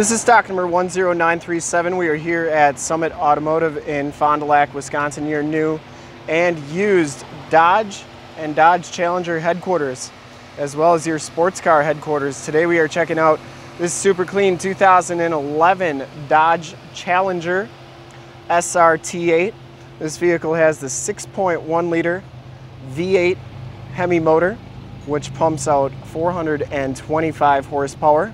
This is stock number 10937. We are here at Summit Automotive in Fond du Lac, Wisconsin, your new and used Dodge and Dodge Challenger headquarters, as well as your sports car headquarters. Today we are checking out this super clean 2011 Dodge Challenger SRT8. This vehicle has the 6.1 liter V8 Hemi motor, which pumps out 425 horsepower.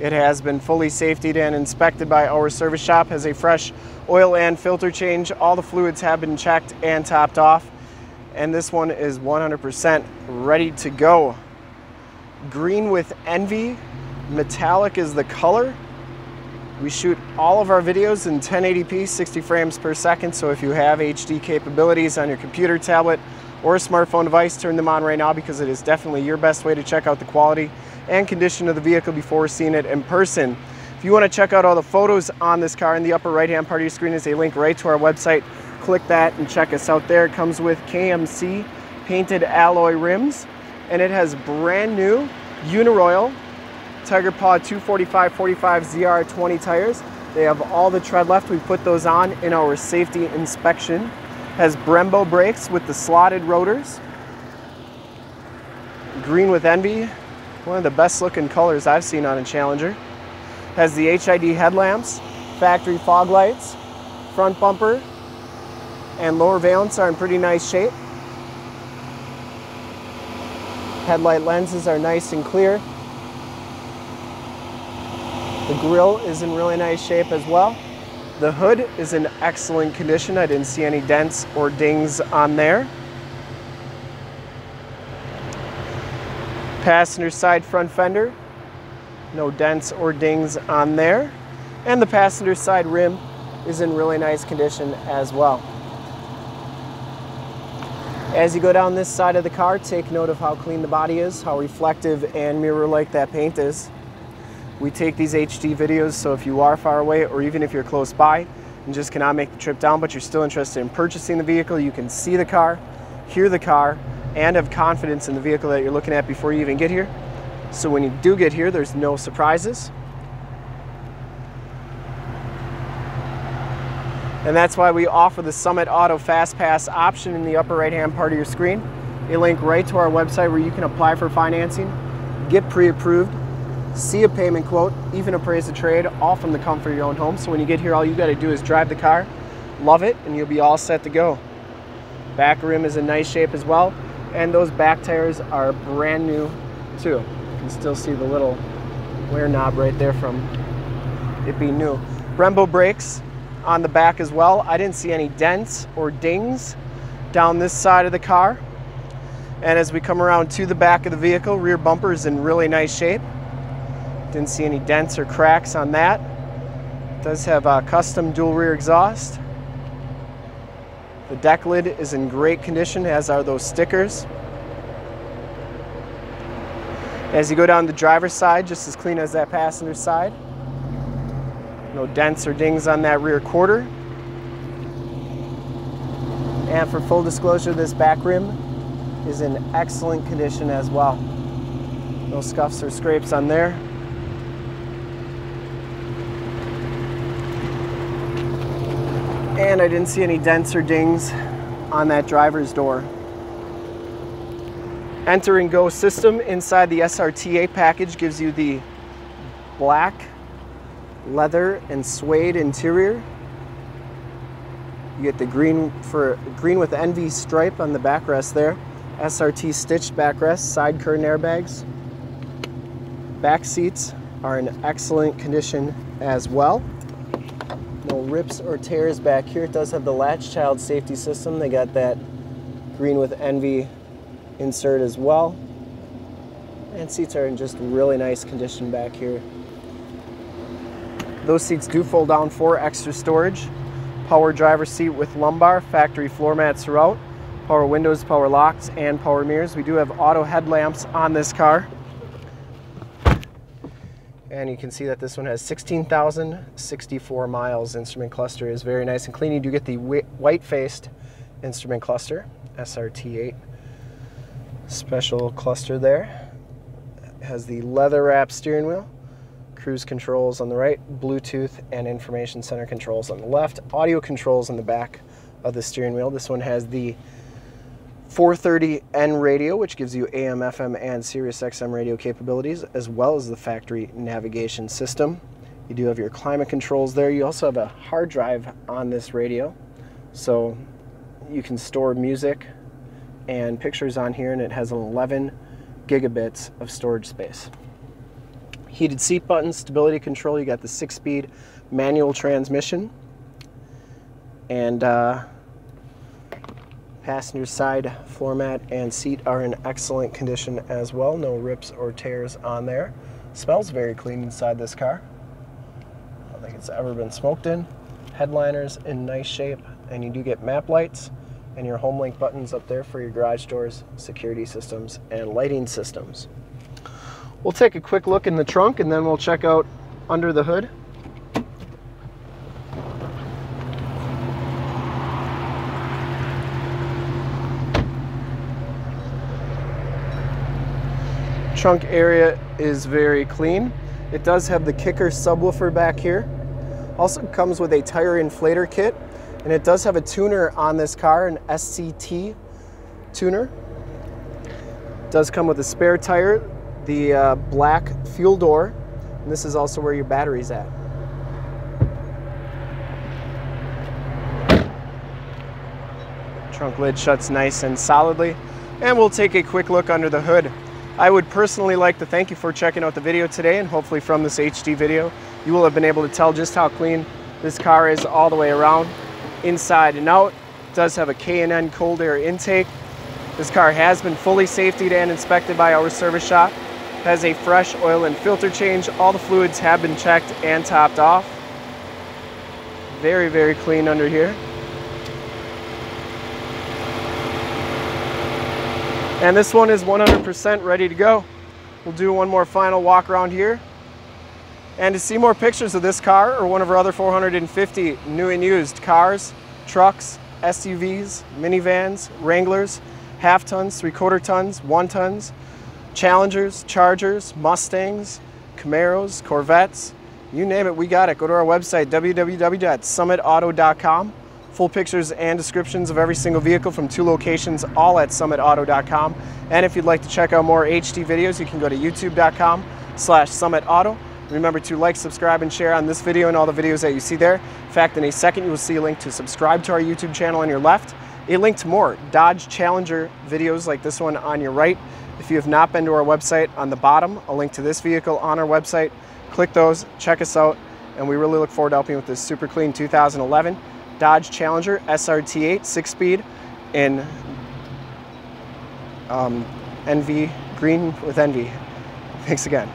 It has been fully safetied and inspected by our service shop, has a fresh oil and filter change. All the fluids have been checked and topped off. And this one is 100% ready to go. Green with envy, metallic is the color. We shoot all of our videos in 1080p, 60 frames per second. So if you have HD capabilities on your computer, tablet, or a smartphone device, turn them on right now because it is definitely your best way to check out the quality and condition of the vehicle before seeing it in person. If you want to check out all the photos on this car, in the upper right hand part of your screen is a link right to our website. Click that and check us out there. It comes with KMC painted alloy rims and it has brand new Uniroyal Tiger Paw 245 45 ZR20 tires. They have all the tread left. We put those on in our safety inspection. Has Brembo brakes with the slotted rotors. Green with envy, one of the best looking colors I've seen on a Challenger. Has the HID headlamps, factory fog lights, front bumper, and lower valence are in pretty nice shape. Headlight lenses are nice and clear. The grille is in really nice shape as well. The hood is in excellent condition. I didn't see any dents or dings on there. Passenger side front fender, no dents or dings on there. And the passenger side rim is in really nice condition as well. As you go down this side of the car, take note of how clean the body is, how reflective and mirror-like that paint is. We take these HD videos, so if you are far away or even if you're close by and just cannot make the trip down, but you're still interested in purchasing the vehicle, you can see the car, hear the car, and have confidence in the vehicle that you're looking at before you even get here. So when you do get here, there's no surprises. And that's why we offer the Summit Auto Fast Pass option in the upper right hand part of your screen. A link right to our website where you can apply for financing, get pre-approved, see a payment quote, even appraise the trade, all from the comfort of your own home. So when you get here, all you gotta do is drive the car, love it, and you'll be all set to go. Back rim is in nice shape as well and those back tires are brand new too. You can still see the little wear knob right there from it being new. Brembo brakes on the back as well. I didn't see any dents or dings down this side of the car. And as we come around to the back of the vehicle, rear bumper is in really nice shape. Didn't see any dents or cracks on that. It does have a custom dual rear exhaust. The deck lid is in great condition, as are those stickers. As you go down the driver's side, just as clean as that passenger side. No dents or dings on that rear quarter. And for full disclosure, this back rim is in excellent condition as well. No scuffs or scrapes on there. And I didn't see any dents or dings on that driver's door. Enter and go system inside the SRT8 package gives you the black leather and suede interior. You get the green for green with envy stripe on the backrest there. SRT stitched backrest, side curtain airbags. Back seats are in excellent condition as well rips or tears back here. It does have the latch child safety system. They got that green with envy insert as well. And seats are in just really nice condition back here. Those seats do fold down for extra storage. Power driver seat with lumbar, factory floor mats throughout, power windows, power locks, and power mirrors. We do have auto headlamps on this car. And you can see that this one has 16,064 miles. Instrument cluster is very nice and clean. You do get the white-faced instrument cluster, SRT8 special cluster there. It has the leather wrap steering wheel, cruise controls on the right, Bluetooth and information center controls on the left, audio controls on the back of the steering wheel. This one has the 430N radio, which gives you AM, FM, and Sirius XM radio capabilities, as well as the factory navigation system. You do have your climate controls there. You also have a hard drive on this radio, so you can store music and pictures on here, and it has 11 gigabits of storage space. Heated seat buttons, stability control. You got the six-speed manual transmission, and uh, passenger side floor mat and seat are in excellent condition as well. No rips or tears on there. Smells very clean inside this car. I don't think it's ever been smoked in. Headliners in nice shape, and you do get map lights and your home link buttons up there for your garage doors, security systems, and lighting systems. We'll take a quick look in the trunk and then we'll check out under the hood. Trunk area is very clean. It does have the kicker subwoofer back here. Also comes with a tire inflator kit and it does have a tuner on this car, an SCT tuner. It does come with a spare tire, the uh, black fuel door, and this is also where your battery's at. Trunk lid shuts nice and solidly. And we'll take a quick look under the hood. I would personally like to thank you for checking out the video today and hopefully from this HD video you will have been able to tell just how clean this car is all the way around, inside and out. It does have a K&N cold air intake. This car has been fully safetied and inspected by our service shop. It has a fresh oil and filter change. All the fluids have been checked and topped off. Very, very clean under here. And this one is 100% ready to go. We'll do one more final walk around here. And to see more pictures of this car or one of our other 450 new and used cars, trucks, SUVs, minivans, Wranglers, half tons, three quarter tons, one tons, Challengers, Chargers, Mustangs, Camaros, Corvettes, you name it, we got it. Go to our website, www.summitauto.com. Full pictures and descriptions of every single vehicle from two locations, all at summitauto.com. And if you'd like to check out more HD videos, you can go to youtube.com slash summitauto. Remember to like, subscribe, and share on this video and all the videos that you see there. In fact, in a second, you will see a link to subscribe to our YouTube channel on your left, a link to more Dodge Challenger videos like this one on your right. If you have not been to our website, on the bottom, a link to this vehicle on our website. Click those, check us out, and we really look forward to helping you with this super clean 2011 Dodge Challenger SRT8 six-speed in um, Envy, green with Envy. Thanks again.